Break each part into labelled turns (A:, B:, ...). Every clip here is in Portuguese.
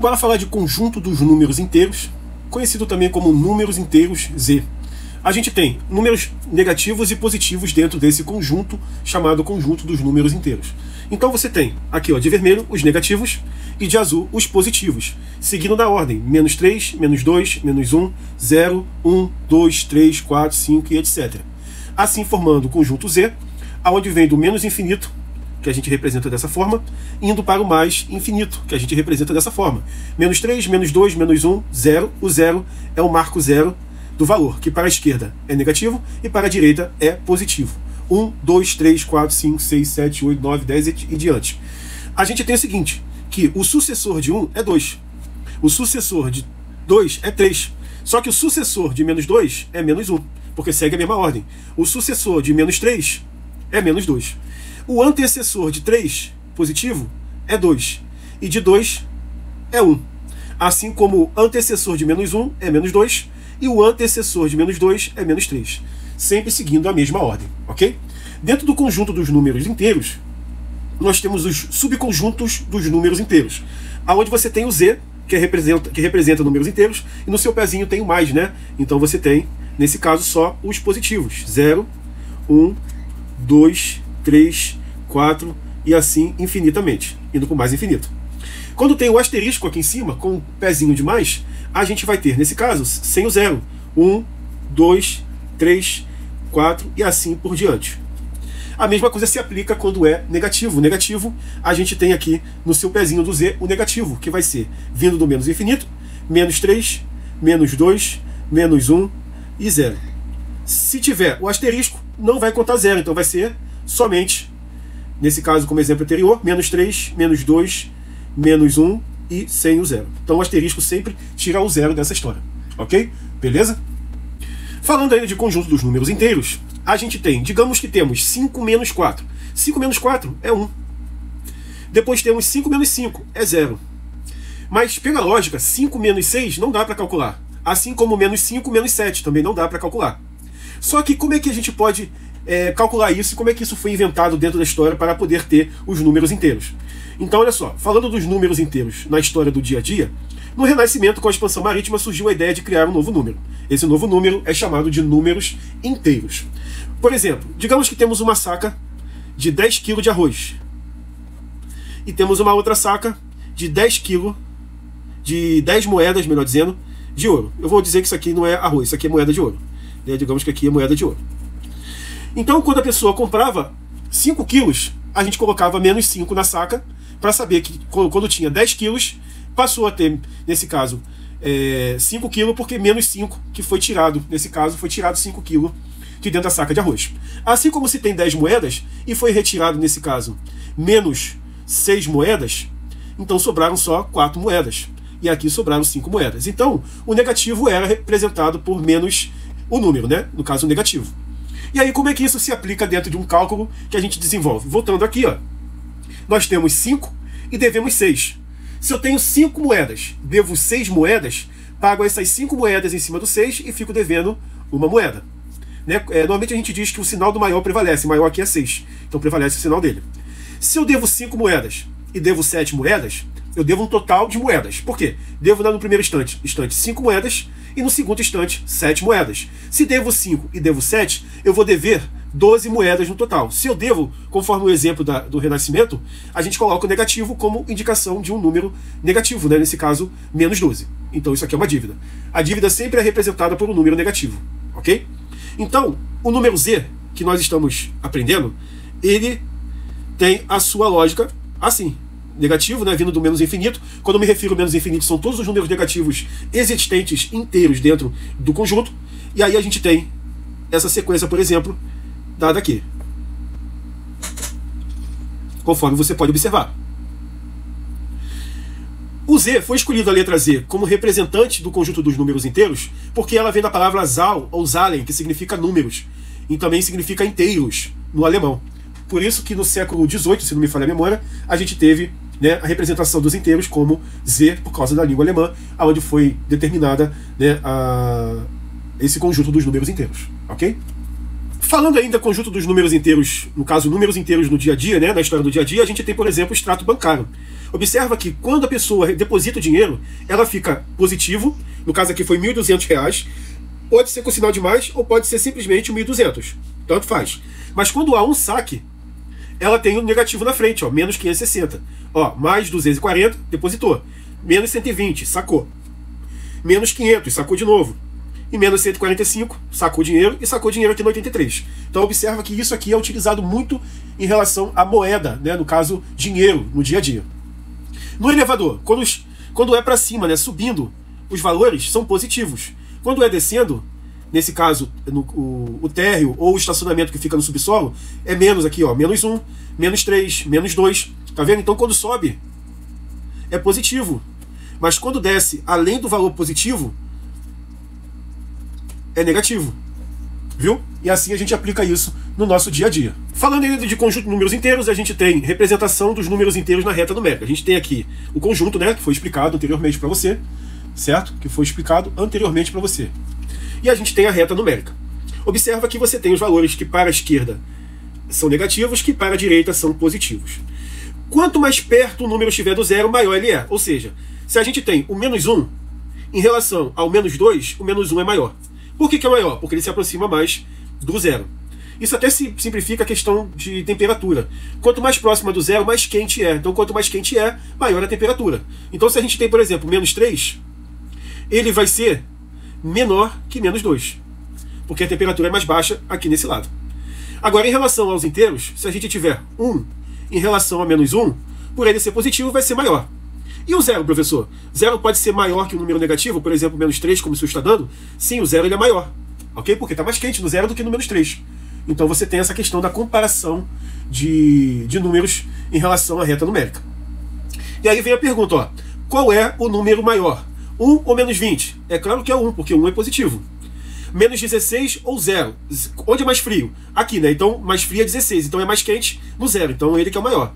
A: Bora falar de conjunto dos números inteiros, conhecido também como números inteiros Z. A gente tem números negativos e positivos dentro desse conjunto chamado conjunto dos números inteiros. Então você tem aqui ó, de vermelho os negativos e de azul os positivos, seguindo na ordem menos 3, menos 2, menos 1, 0, 1, 2, 3, 4, 5 e etc. Assim formando o conjunto Z, aonde vem do menos infinito que a gente representa dessa forma, indo para o mais infinito, que a gente representa dessa forma. Menos 3, menos 2, menos 1, 0. O zero é o marco zero do valor, que para a esquerda é negativo e para a direita é positivo. 1, 2, 3, 4, 5, 6, 7, 8, 9, 10 e, diante. A gente tem o seguinte, que o sucessor de 1 é 2. O sucessor de 2 é 3. Só que o sucessor de menos 2 é menos 1, porque segue a mesma ordem. O sucessor de menos 3 é menos 2. O antecessor de 3, positivo, é 2. E de 2 é 1. Assim como o antecessor de menos 1 é menos 2. E o antecessor de menos 2 é menos 3. Sempre seguindo a mesma ordem, ok? Dentro do conjunto dos números inteiros, nós temos os subconjuntos dos números inteiros. Aonde você tem o z, que representa, que representa números inteiros, e no seu pezinho tem o mais, né? Então você tem, nesse caso, só os positivos. 0, 1, 2, 3, 4 e assim infinitamente, indo para o mais infinito. Quando tem o asterisco aqui em cima, com o pezinho de mais, a gente vai ter, nesse caso, sem o zero. 1, 2, 3, 4 e assim por diante. A mesma coisa se aplica quando é negativo. Negativo, a gente tem aqui no seu pezinho do Z o negativo, que vai ser vindo do menos infinito, menos 3, menos 2, menos 1 e 0. Se tiver o asterisco, não vai contar zero, então vai ser somente Nesse caso, como exemplo anterior, menos 3, menos 2, menos 1 e sem o zero. Então o asterisco sempre tira o zero dessa história. Ok? Beleza? Falando ainda de conjunto dos números inteiros, a gente tem, digamos que temos 5 menos 4. 5 menos 4 é 1. Depois temos 5 menos 5, é 0. Mas, pela lógica, 5 menos 6 não dá para calcular. Assim como menos 5 menos 7 também não dá para calcular. Só que como é que a gente pode é, calcular isso e como é que isso foi inventado dentro da história para poder ter os números inteiros. Então, olha só, falando dos números inteiros na história do dia a dia, no Renascimento, com a expansão marítima, surgiu a ideia de criar um novo número. Esse novo número é chamado de números inteiros. Por exemplo, digamos que temos uma saca de 10 kg de arroz. E temos uma outra saca de 10 kg, de 10 moedas, melhor dizendo, de ouro. Eu vou dizer que isso aqui não é arroz, isso aqui é moeda de ouro. É, digamos que aqui é moeda de ouro. Então, quando a pessoa comprava 5 quilos, a gente colocava menos 5 na saca para saber que quando tinha 10 quilos, passou a ter, nesse caso, é, 5 quilos, porque menos 5 que foi tirado. Nesse caso, foi tirado 5 quilos de dentro da saca de arroz. Assim como se tem 10 moedas e foi retirado, nesse caso, menos 6 moedas, então sobraram só 4 moedas. E aqui sobraram 5 moedas. Então, o negativo era representado por menos o número, né? No caso, o negativo. E aí, como é que isso se aplica dentro de um cálculo que a gente desenvolve? Voltando aqui, ó. Nós temos 5 e devemos 6. Se eu tenho 5 moedas, devo 6 moedas, pago essas 5 moedas em cima do 6 e fico devendo uma moeda. Né? É, normalmente a gente diz que o sinal do maior prevalece, maior aqui é 6. Então prevalece o sinal dele. Se eu devo 5 moedas e devo 7 moedas, eu devo um total de moedas. Por quê? Devo no primeiro instante, instante 5 moedas e no segundo instante 7 moedas. Se devo 5 e devo 7, eu vou dever 12 moedas no total. Se eu devo, conforme o exemplo da, do Renascimento, a gente coloca o negativo como indicação de um número negativo, né? nesse caso, menos 12. Então isso aqui é uma dívida. A dívida sempre é representada por um número negativo, ok? Então, o número z, que nós estamos aprendendo, ele tem a sua lógica assim negativo, né, vindo do menos infinito. Quando eu me refiro ao menos infinito, são todos os números negativos existentes inteiros dentro do conjunto. E aí a gente tem essa sequência, por exemplo, dada aqui. Conforme você pode observar. O Z foi escolhido a letra Z como representante do conjunto dos números inteiros, porque ela vem da palavra Zahl ou que significa números, e também significa inteiros no alemão. Por isso que no século XVIII, se não me falha a memória, a gente teve né, a representação dos inteiros como Z por causa da língua alemã, onde foi determinada né, a, esse conjunto dos números inteiros. Ok? Falando ainda conjunto dos números inteiros, no caso, números inteiros no dia a dia, né, na história do dia a dia, a gente tem, por exemplo, o extrato bancário. Observa que quando a pessoa deposita o dinheiro, ela fica positivo, no caso aqui foi R$ 1.200, pode ser com sinal de mais ou pode ser simplesmente 1.200, tanto faz. Mas quando há um saque, ela tem um negativo na frente, ó, menos 560. Ó, mais 240, depositou. Menos 120, sacou. Menos 500, sacou de novo e menos 145, sacou dinheiro e sacou dinheiro aqui no 83. Então observa que isso aqui é utilizado muito em relação à moeda, né, no caso dinheiro, no dia a dia. No elevador, quando, os, quando é para cima, né, subindo, os valores são positivos. Quando é descendo, nesse caso no, o, o térreo ou o estacionamento que fica no subsolo, é menos aqui, ó, menos 1, menos 3, menos 2. Tá vendo? Então quando sobe, é positivo. Mas quando desce além do valor positivo, é negativo. Viu? E assim a gente aplica isso no nosso dia a dia. Falando ainda de conjunto de números inteiros, a gente tem representação dos números inteiros na reta numérica. A gente tem aqui o conjunto, né, que foi explicado anteriormente para você, certo? Que foi explicado anteriormente para você. E a gente tem a reta numérica. Observa que você tem os valores que para a esquerda são negativos, que para a direita são positivos. Quanto mais perto o número estiver do zero, maior ele é. Ou seja, se a gente tem o menos 1, em relação ao menos 2, o menos 1 é maior. Por que, que é maior? Porque ele se aproxima mais do zero. Isso até se simplifica a questão de temperatura. Quanto mais próxima do zero, mais quente é. Então, quanto mais quente é, maior a temperatura. Então, se a gente tem, por exemplo, menos 3, ele vai ser menor que menos 2. Porque a temperatura é mais baixa aqui nesse lado. Agora, em relação aos inteiros, se a gente tiver 1 em relação a menos 1, por ele ser positivo, vai ser maior. E o zero, professor? Zero pode ser maior que um número negativo, por exemplo, menos 3, como o senhor está dando? Sim, o zero ele é maior. Ok? Porque está mais quente no zero do que no menos 3. Então você tem essa questão da comparação de, de números em relação à reta numérica. E aí vem a pergunta, ó, qual é o número maior? 1 ou menos 20? É claro que é 1, porque 1 é positivo. Menos 16 ou 0? Onde é mais frio? Aqui, né? Então, mais frio é 16. Então é mais quente no zero. Então ele que é o maior.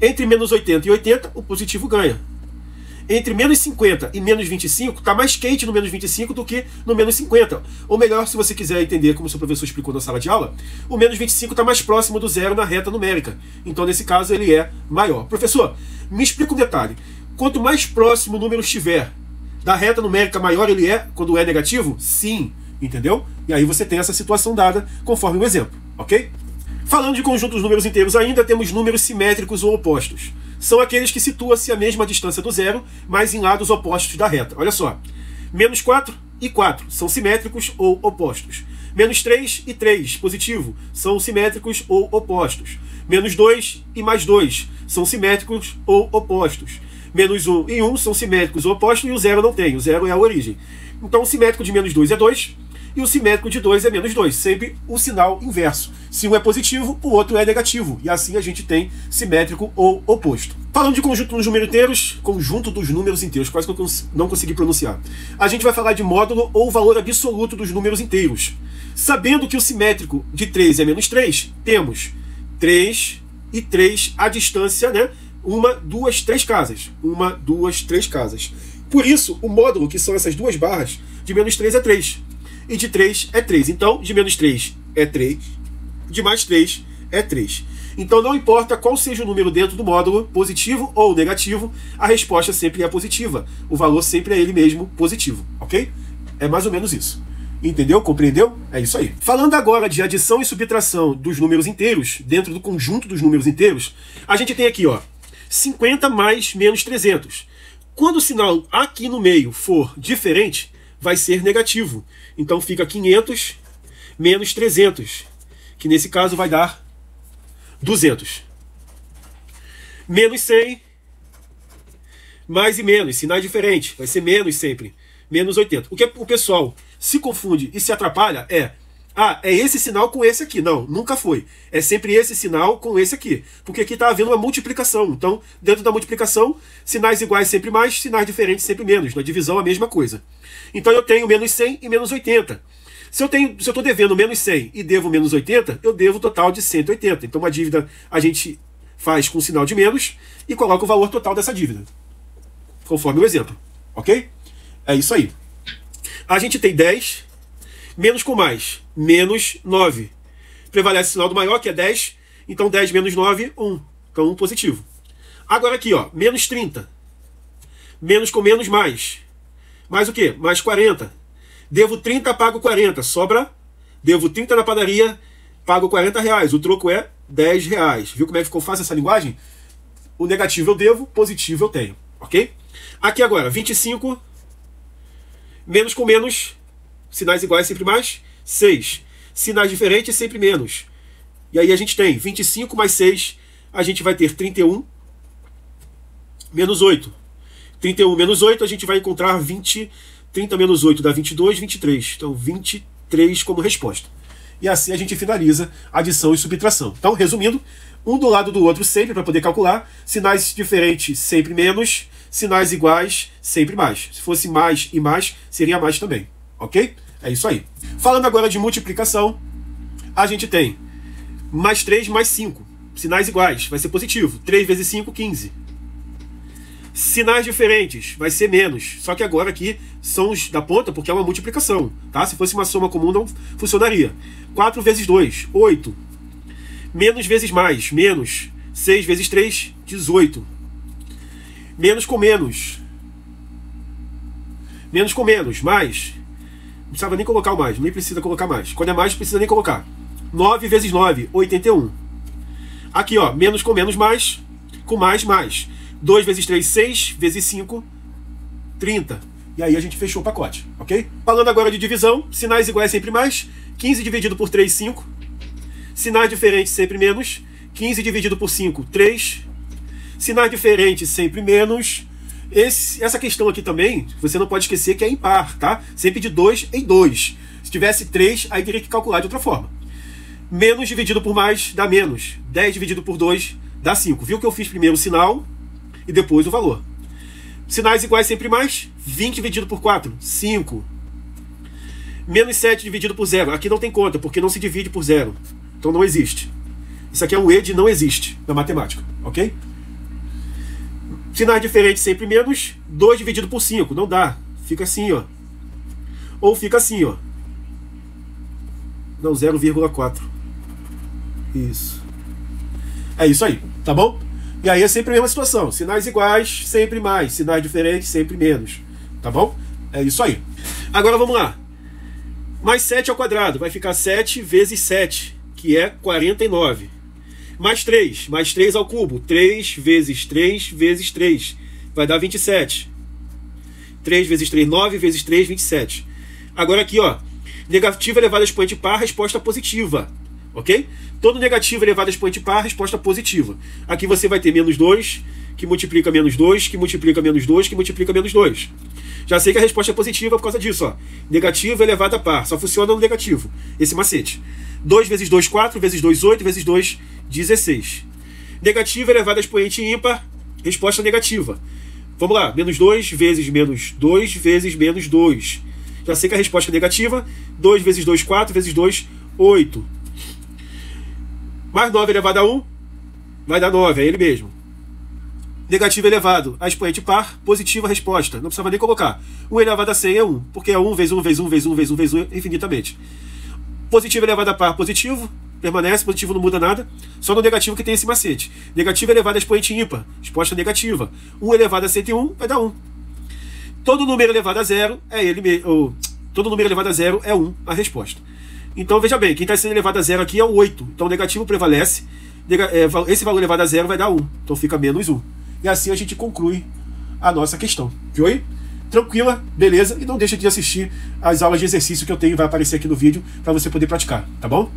A: Entre menos 80 e 80, o positivo ganha entre menos 50 e menos 25, está mais quente no menos 25 do que no menos 50. Ou melhor, se você quiser entender como seu professor explicou na sala de aula, o menos 25 está mais próximo do zero na reta numérica. Então, nesse caso, ele é maior. Professor, me explica um detalhe. Quanto mais próximo o número estiver da reta numérica, maior ele é quando é negativo? Sim. Entendeu? E aí você tem essa situação dada conforme o exemplo, ok? Falando de conjuntos números inteiros ainda, temos números simétricos ou opostos são aqueles que situam-se à mesma distância do zero, mas em lados opostos da reta. Olha só. Menos 4 e 4 são simétricos ou opostos. Menos 3 e 3, positivo, são simétricos ou opostos. Menos 2 e mais 2 são simétricos ou opostos. Menos 1 e 1 são simétricos ou opostos e o zero não tem, o zero é a origem. Então o simétrico de menos 2 é 2, e o simétrico de 2 é menos 2, sempre o sinal inverso. Se um é positivo, o outro é negativo, e assim a gente tem simétrico ou oposto. Falando de conjunto dos números inteiros, conjunto dos números inteiros, quase que eu não consegui pronunciar. A gente vai falar de módulo ou valor absoluto dos números inteiros. Sabendo que o simétrico de 3 é menos 3, temos 3 e 3 a distância, né? Uma, duas, três casas. Uma, duas, três casas. Por isso, o módulo, que são essas duas barras, de menos 3 é 3 e de 3 é 3. Então, de menos 3 é 3, de mais 3 é 3. Então, não importa qual seja o número dentro do módulo, positivo ou negativo, a resposta sempre é positiva. O valor sempre é ele mesmo positivo, ok? É mais ou menos isso. Entendeu? Compreendeu? É isso aí. Falando agora de adição e subtração dos números inteiros, dentro do conjunto dos números inteiros, a gente tem aqui, ó, 50 mais menos 300. Quando o sinal aqui no meio for diferente, vai ser negativo. Então fica 500 menos 300, que nesse caso vai dar 200. Menos 100, mais e menos, sinal diferente, vai ser menos sempre. Menos 80. O que o pessoal se confunde e se atrapalha é ah, é esse sinal com esse aqui. Não, nunca foi. É sempre esse sinal com esse aqui. Porque aqui está havendo uma multiplicação. Então, dentro da multiplicação, sinais iguais sempre mais, sinais diferentes sempre menos. Na divisão, a mesma coisa. Então, eu tenho menos 100 e menos 80. Se eu estou devendo menos 100 e devo menos 80, eu devo o total de 180. Então, uma dívida a gente faz com sinal de menos e coloca o valor total dessa dívida. Conforme o exemplo. Ok? É isso aí. A gente tem 10 Menos com mais, menos 9. prevalece o sinal do maior, que é 10. Então 10 menos 9, 1. Então 1 positivo. Agora aqui, ó, menos 30. Menos com menos, mais. Mais o quê? Mais 40. Devo 30, pago 40. Sobra. Devo 30 na padaria, pago 40 reais. O troco é 10 reais. Viu como é que ficou fácil essa linguagem? O negativo eu devo, positivo eu tenho. Ok? Aqui agora, 25. Menos com menos. Sinais iguais sempre mais. 6. Sinais diferentes sempre menos. E aí a gente tem 25 mais 6. A gente vai ter 31 menos 8. 31 menos 8, a gente vai encontrar 20. 30 menos 8 dá 22, 23. Então 23 como resposta. E assim a gente finaliza adição e subtração. Então, resumindo, um do lado do outro sempre para poder calcular. Sinais diferentes, sempre menos. Sinais iguais, sempre mais. Se fosse mais e mais, seria mais também. Ok? É isso aí. Falando agora de multiplicação, a gente tem mais 3 mais 5. Sinais iguais, vai ser positivo. 3 vezes 5, 15. Sinais diferentes, vai ser menos. Só que agora aqui são os da ponta porque é uma multiplicação. Tá? Se fosse uma soma comum, não funcionaria. 4 vezes 2, 8. Menos vezes mais, menos. 6 vezes 3, 18. Menos com menos. Menos com menos, mais. Não precisava nem colocar mais, nem precisa colocar mais. Quando é mais, precisa nem colocar. 9 vezes 9, 81. Aqui, ó, menos com menos, mais. Com mais, mais. 2 vezes 3, 6, vezes 5, 30. E aí a gente fechou o pacote, ok? Falando agora de divisão, sinais iguais sempre mais. 15 dividido por 3, 5. Sinais diferentes sempre menos. 15 dividido por 5, 3. Sinais diferentes sempre menos. Esse, essa questão aqui também, você não pode esquecer que é impar, tá? Sempre de 2 em 2. Se tivesse 3, aí teria que calcular de outra forma. Menos dividido por mais dá menos. 10 dividido por 2 dá 5. Viu que eu fiz primeiro o sinal e depois o valor. Sinais iguais sempre mais. 20 dividido por 4, 5. Menos 7 dividido por 0. Aqui não tem conta, porque não se divide por 0. Então não existe. Isso aqui é um E de não existe na matemática, ok? Sinais diferentes sempre menos. 2 dividido por 5. Não dá. Fica assim, ó. Ou fica assim, ó. Não, 0,4. Isso. É isso aí, tá bom? E aí é sempre a mesma situação. Sinais iguais, sempre mais. Sinais diferentes, sempre menos. Tá bom? É isso aí. Agora vamos lá. Mais 7 ao quadrado. Vai ficar 7 vezes 7, que é 49. Mais 3. Mais 3 ao cubo. 3 vezes 3 vezes 3. Vai dar 27. 3 vezes 3, 9 vezes 3, 27. Agora aqui, ó. Negativa elevado a expoente par, resposta positiva. Ok? Todo negativo elevado a expoente par, resposta positiva. Aqui você vai ter menos 2, que multiplica menos 2, que multiplica menos 2, que multiplica menos 2. Já sei que a resposta é positiva por causa disso. Ó. Negativo elevado a par. Só funciona no negativo. Esse macete. 2 vezes 2, 4, vezes 2, 8, vezes 2, 16. Negativo elevado a expoente ímpar, resposta negativa. Vamos lá, menos 2 vezes menos 2 vezes menos 2. Já sei que a resposta é negativa. 2 vezes 2, 4, vezes 2, 8. Mais 9 elevado a 1 vai dar 9, é ele mesmo. Negativo elevado a expoente par, positiva a resposta. Não precisava nem colocar. 1 elevado a 100 é 1, porque é 1 vezes 1 vezes 1 vezes 1 vezes 1 vezes 1 infinitamente. Positivo elevado a par, positivo, permanece, positivo não muda nada. Só no negativo que tem esse macete. Negativo elevado a expoente ímpar, resposta negativa. 1 elevado a 101 vai dar 1. Todo número elevado a zero é ele mesmo. Todo número elevado a zero é 1 a resposta. Então veja bem, quem está sendo elevado a zero aqui é o 8. Então o negativo prevalece. É, esse valor elevado a zero vai dar 1. Então fica menos 1. E assim a gente conclui a nossa questão. Aí? Tranquila, beleza? E não deixa de assistir as aulas de exercício que eu tenho, vai aparecer aqui no vídeo para você poder praticar, tá bom?